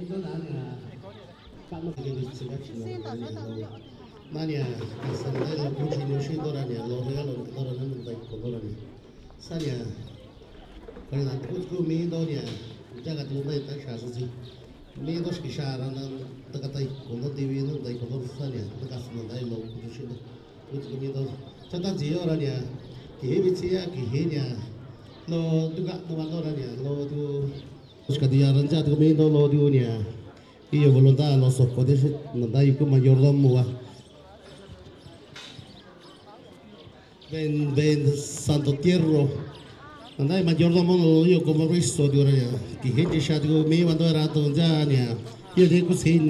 Itu nanya, Pak mau bikin seleksi Nanya, sampai lo kunci nusi doranya, lo regalo doranya nanti kodoranya. Sanya, kalau nanti kunci mi doranya, jangan tuh nanti tak sah sih. Mi dos kisah nan tekatai, kono TV nanti kodor sanya, tekas nanti lo kunci do, kunci mi dos. Contoh jiwa orangnya, kihe bicara kihe lo juga teman orangnya, lo tuh Os kadiyaran Pescadia Ranjat Keminto lo diunia. Iyo volonta lo sopo desi nanda iku mayordomo wa. Ben ben Santo Tierro. Nanda i mayordomo lo iyo como Cristo diuria. Ki gente shati ko mi wando era tonja ah. nia. Iyo deku sin.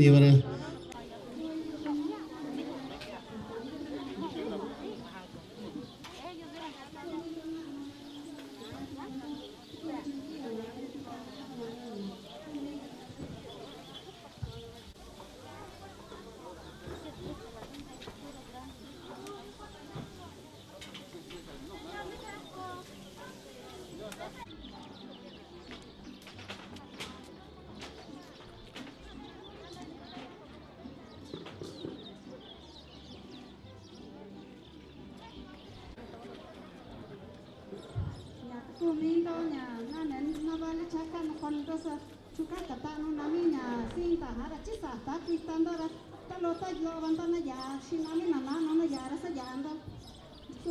mindoña nanen navale chakan hondosa chukaka tanu namiña sinta hara chisa taki tandora talota lovanto na ya shinami nanano na yara sa yando su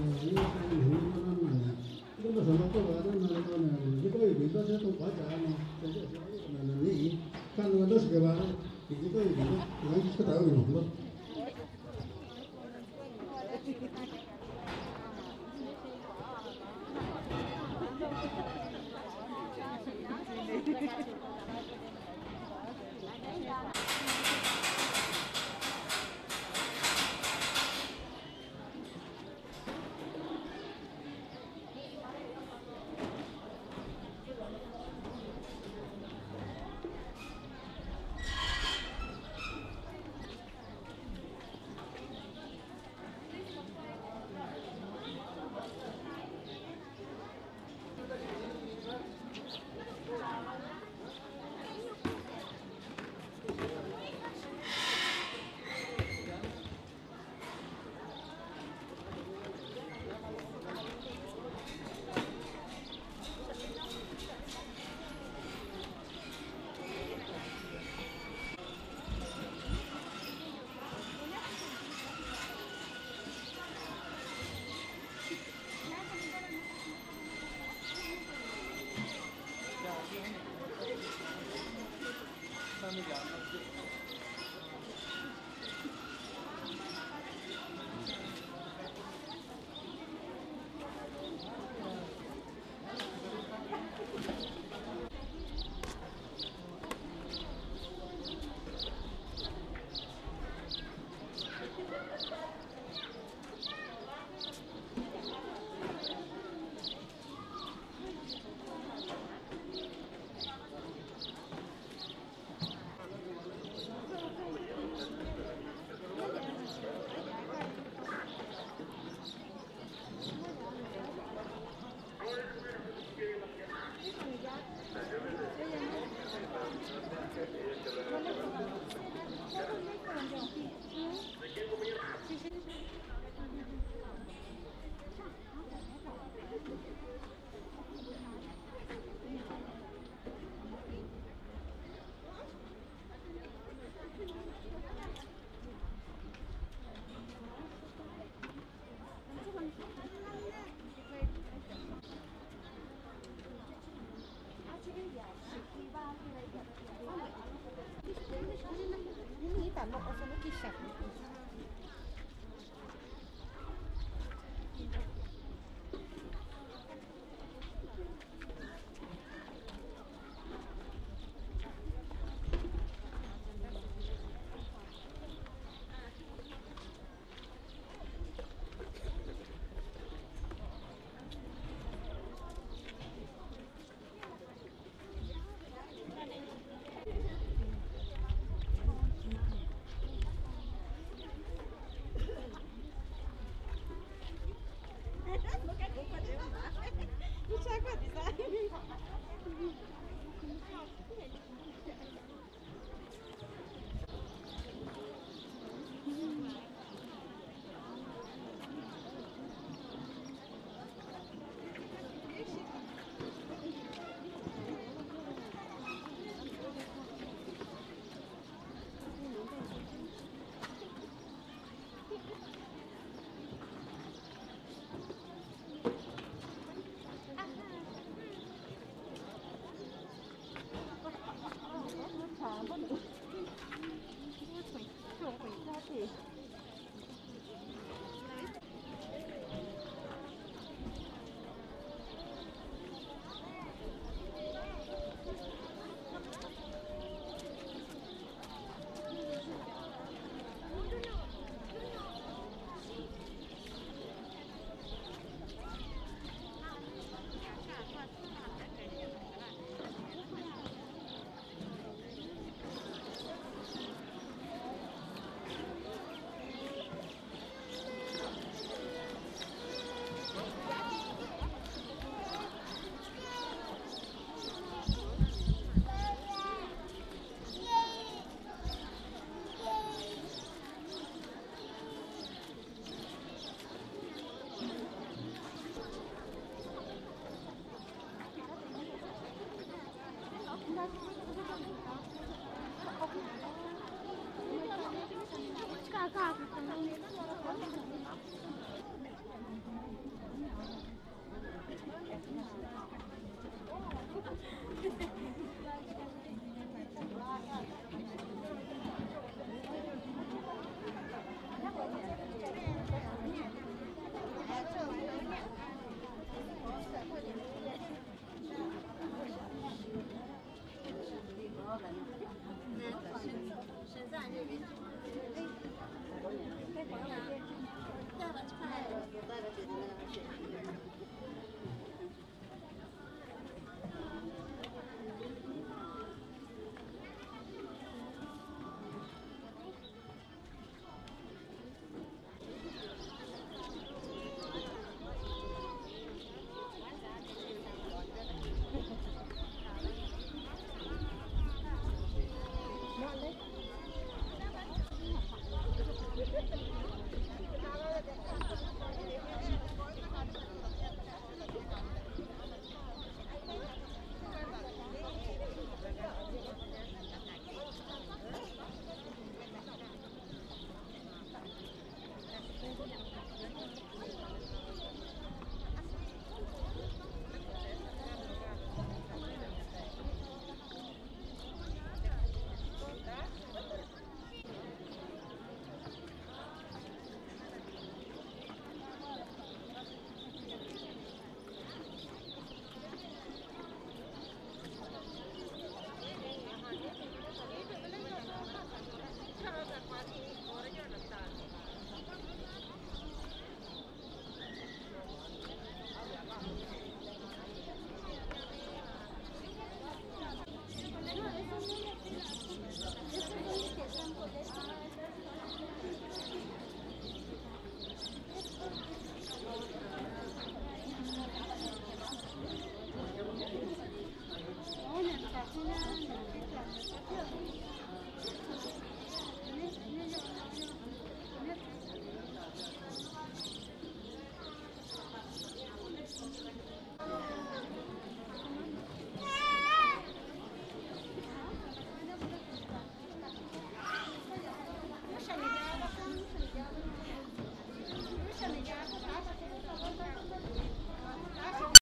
Угу.